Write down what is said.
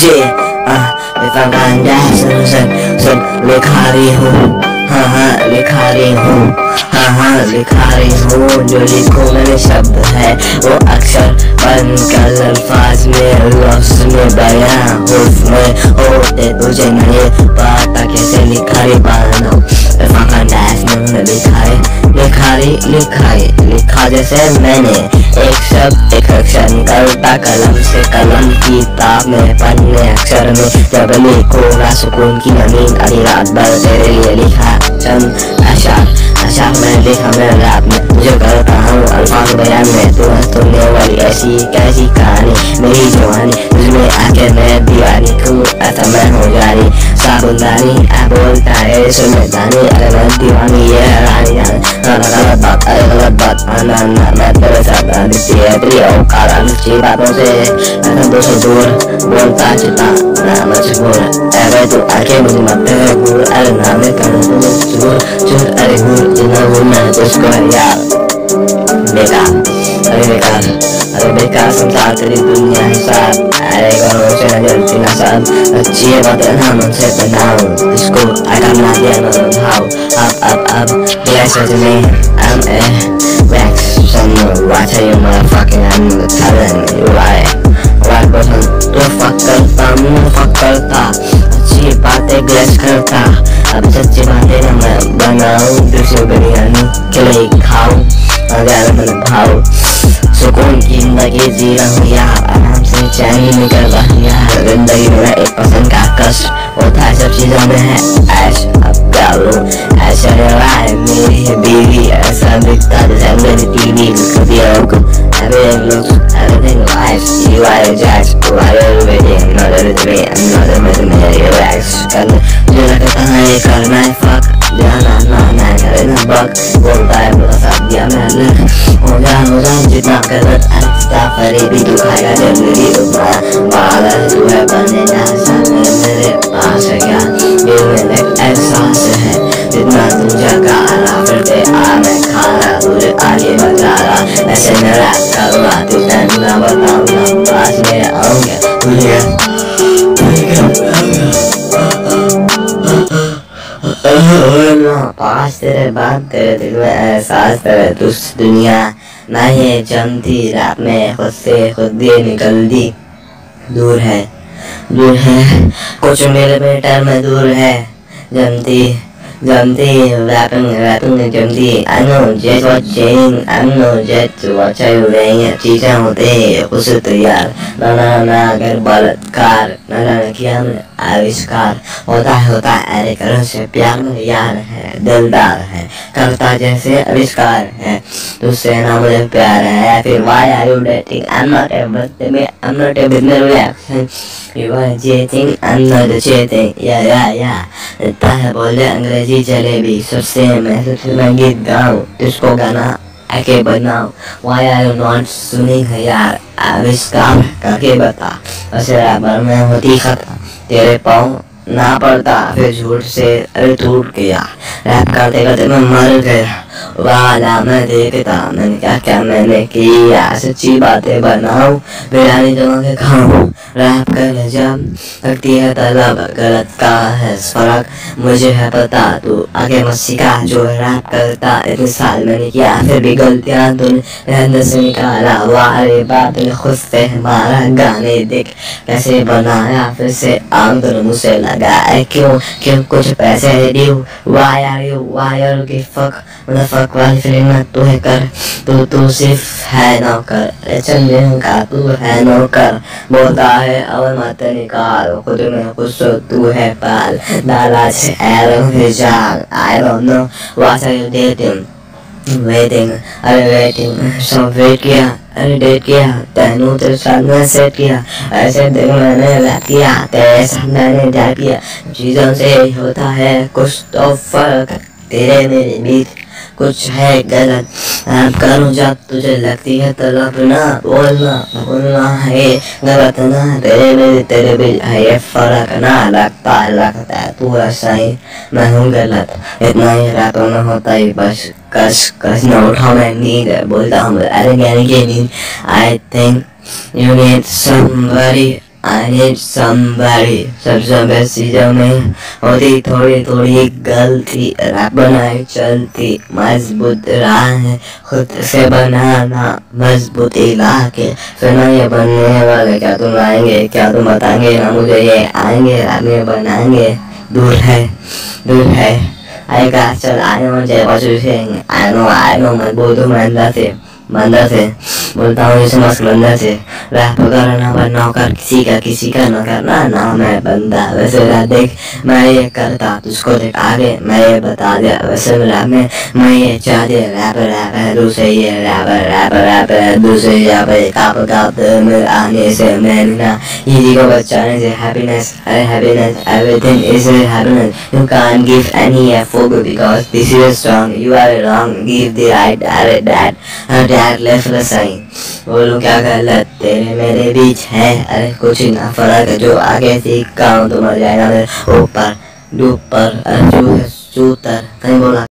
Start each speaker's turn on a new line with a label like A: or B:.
A: ये विवेकानंदा सुन सुन सुन लिखा रही हूँ हाँ हाँ लिखा रही हूँ हाँ हाँ लिखा रही हूँ जो लिखूँ मैंने शब्द है वो अक्षर बन कर अल्फाज में लफ्ज में बयां हुर्फ में होते तुझे नहीं पता कैसे लिखा रही पाना विवेकानंदा ने लिखा है लिखा रही लिखा है लिखा जैसे मैंने। एक शब्द एक अक्षर निकलता कलम से कलम की ताब में। पन्ने अक्षर में जब लिखूँगा सुकून की नमीन अभी रात भर तेरे लिए लिखा चंद अशार। अशार में लिखा, मैं रात में जो करता हूँ अल्फाज बयान में। तू है सुनने वाली ऐसी कैसी कहानी? मेरी जवानी, तुझमें आके मैं दीवानी तू ऐसा मैं हो जानी। साबुनदानी आ बोलता है, सुनदानी, अरे मैं दीवानी ये रानी जान गलत बात अरे गलत बात ना ना मैं तेरे साथ दिखती है तेरी औकात अनुची बातों से मैं तो से दूर बोलता चिता ना मजबूर अरे तू आके मुझे मत तेरे गुर अरे ना अरे बेकार संसार तेरी दुनिया है साथ अरे घरों से नज़र तेरा साथ अच्छी बातें ना मन से बनाओ इसको आकर ना दिया ना भाव अब अब अब bless with me I'm a Rex Some watch you motherfucking I'm the talent you right right person तो fuck करता मुँह fuck करता अच्छी बातें ग्लेस करता अब सच्ची बातें ना मैं बनाऊँ दूसरी बिरयानी के लिए खाऊं अगर मैं भाव सुकून की ज़िंदगी जी रहा हूँ यार आराम से चैन ही निकल रहा हूँ यार ज़िंदगी मेरा एक पसंद का कश होता है सब चीज़ों में है। ऐश, अब क्या लूँ ऐसा है मेरी बीवी। ऐसा दिखता जैसे मेरी टीवी कभी लोग everything looks everything life you are judged you are everything not everything I'm not everything relax कल जो लगता है करना है, fuck जाना, ना मैं करे ना बक। बोलता जितना गलत अनस्ता फरे भी खाएगा जब मेरी उबरा तू है, बने सामने मेरे पास क्या? दिल में एहसास है, जितना तू जगा रहा फिर ते आ, मैं खाना तुझे आगे बता रहा। ऐसे न रैप करूँगा तू टेंशन ना बताऊँगा पास में आऊँगा। तुझे पास तेरे बाद तेरे दिल में एहसास, तेरे दुस दुनिया। ना ये जमती रात में खुद से खुद ही निकल दी दूर है दूर है। कुछ मेरे बेटर में दूर है जमती rapping rapping I know just I know just है बलात्कार मैं आविष्कार होता है होता है अरे करो से प्यार में यार है दिलदार है करता जैसे आविष्कार है तुझसे ना मुझे प्यार है फिर why are you dating I'm not a me I'm not a business reaction you are cheating I'm not cheating yeah yeah yeah इतना है, बोले अंग्रेज़ी जलेबी सबसे मैं सबसे मैं गीत गाऊं गाना आके बनाओ। वाई आर नॉट not सुनी यार? आविष्कार करके बता। वैसे बराबर में होती खता तेरे पाँव ना पड़ता, फिर झूठ से अरे टूट गया। रैप करते करते मैं मर गया। वाला मैं देखता मैंने क्या क्या मैंने किया सच्ची बातें बनाऊँ बिरयानी जमा के खाऊं रैप कर जब लगती है तलब गलत का है फ़र्क मुझे है पता तू आगे मत सिखा जो रैप करता इतने साल मैंने किया फिर भी गलतियाँ तूने रहने से निकाला वारे बात ने खुद से हमारा गाने देख कैसे बनाया फिर से आम तो मुझसे लगा है क्यों क्यों कुछ पैसे due why are you why are की फक मतलब फक वाली फ़िल्म तू है कर तू तू सिर्फ़ है नौकर। चंदे का तू है नौकर। बोलता है अवर मत निकाल खुद में कुछ तू है पाल। डाला से एरो जाल। I don't know what are you dating waiting अरे वेटिंग सब वेट किया। अरे डेट किया। तेनू तेरे साथ में सेट किया। ऐसे दिन मैंने रैप किया। तेरे साथ मैंने डैप किया। चीज़ों से होता है कुछ तो फ़र्क। तेरे मेरे बीच कुछ है गलत। रैप करूँ जब तुझे लगती है तलब ना बोलना बोलना है गलत ना। तेरे मेरे तेरे बीच है, ये फ़र्क ना लगता लगता है तू ऐसा ही मैं हूँ गलत, इतना ही रैपों में होता ही, बस कस कस न उठाओ मैं नींद, बोलता हूँ, अरे ज्ञानी की नींद I think you need somebody I need somebody सबसे बेस्ट चीज़ों में होती थोड़ी थोड़ी गलती बनाए चलती, मज़बूत राह है, खुद से बनाना, मजबूती ला के सुना ये बनने वाले, क्या तुम आएँगे, क्या तुम बताएँगे ना मुझे, ये आएँगे आगे बनाएँगे, दूर है दूर है, आएगा, चल, आए, मुझे I know I know मैं बोलूँ मैं अंदर से बंदर से। बोलता हूँ इसे बंदर से रैप करना पर नौकर किसी का किसी का न करना ना मैं बंदा वैसे देख मैं ये करता तुझको देख आगे मैं ये बता दिया वैसे रैप में मैं ये चाह दिया रैप रैप है दूसरे ये रैप रैप रैप है दूसरे यहाँ पे काप काप में आने से मैं ना इसी को बचाने से हैप्पीनेस अरे happiness everything is happiness can't give any effort because this is wrong you are wrong give the right direct that that left the sign बोलो, क्या गलत? तेरे मेरे बीच है। अरे, कुछ ना फ़र्क जो आगे सीखा तो मर जाएगा। ऊपर अरे, जो है सूतर कहीं बोला